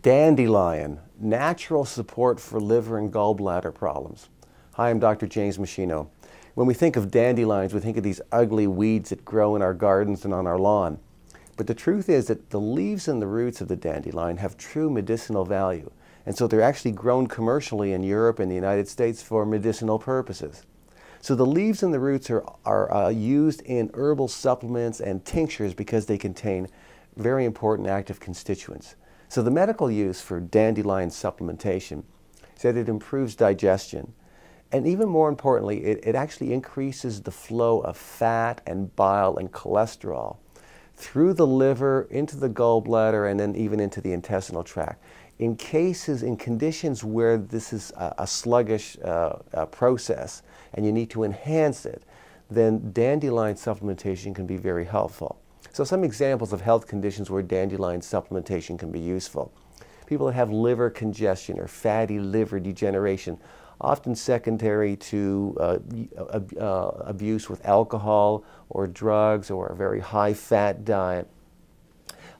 Dandelion, natural support for liver and gallbladder problems. Hi, I'm Dr. James Meschino. When we think of dandelions, we think of these ugly weeds that grow in our gardens and on our lawn. But the truth is that the leaves and the roots of the dandelion have true medicinal value. And so they're actually grown commercially in Europe and the United States for medicinal purposes. So the leaves and the roots are, are uh, used in herbal supplements and tinctures because they contain very important active constituents. So the medical use for dandelion supplementation is that it improves digestion. And even more importantly, it, it actually increases the flow of fat and bile and cholesterol through the liver, into the gallbladder, and then even into the intestinal tract. In cases, in conditions where this is a, a sluggish uh, uh, process and you need to enhance it, then dandelion supplementation can be very helpful. So some examples of health conditions where dandelion supplementation can be useful. People that have liver congestion or fatty liver degeneration, often secondary to uh, uh, abuse with alcohol or drugs or a very high fat diet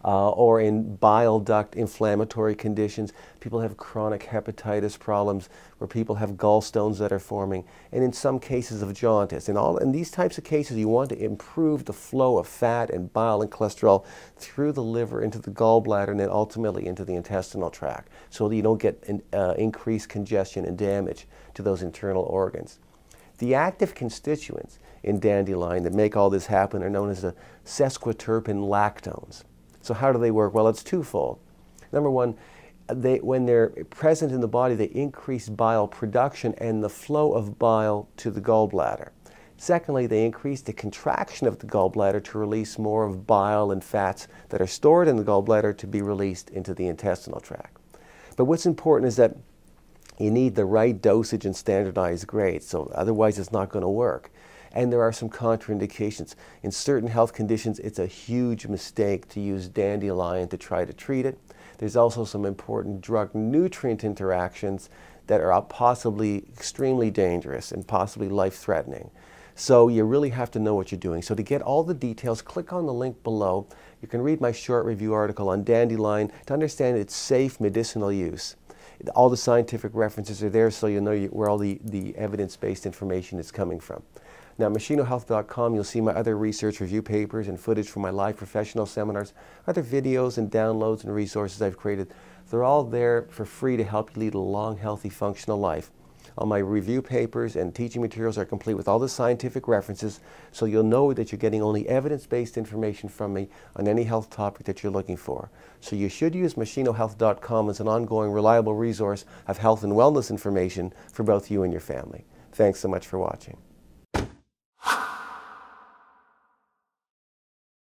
uh, or in bile duct inflammatory conditions. People have chronic hepatitis problems where people have gallstones that are forming, and in some cases of jaundice. In, all, in these types of cases, you want to improve the flow of fat and bile and cholesterol through the liver into the gallbladder and then ultimately into the intestinal tract so that you don't get an, uh, increased congestion and damage to those internal organs. The active constituents in dandelion that make all this happen are known as the sesquiterpene lactones. So how do they work? Well, it's twofold. Number one, they, when they're present in the body, they increase bile production and the flow of bile to the gallbladder. Secondly, they increase the contraction of the gallbladder to release more of bile and fats that are stored in the gallbladder to be released into the intestinal tract. But what's important is that you need the right dosage and standardized grades, so otherwise it's not going to work and there are some contraindications. In certain health conditions, it's a huge mistake to use dandelion to try to treat it. There's also some important drug-nutrient interactions that are possibly extremely dangerous and possibly life-threatening. So you really have to know what you're doing. So to get all the details, click on the link below. You can read my short review article on dandelion to understand its safe medicinal use. All the scientific references are there so you know where all the, the evidence-based information is coming from. Now, meschinohealth.com, you'll see my other research review papers and footage from my live professional seminars, other videos and downloads and resources I've created. They're all there for free to help you lead a long, healthy, functional life. All my review papers and teaching materials are complete with all the scientific references, so you'll know that you're getting only evidence-based information from me on any health topic that you're looking for. So you should use meschinohealth.com as an ongoing, reliable resource of health and wellness information for both you and your family. Thanks so much for watching.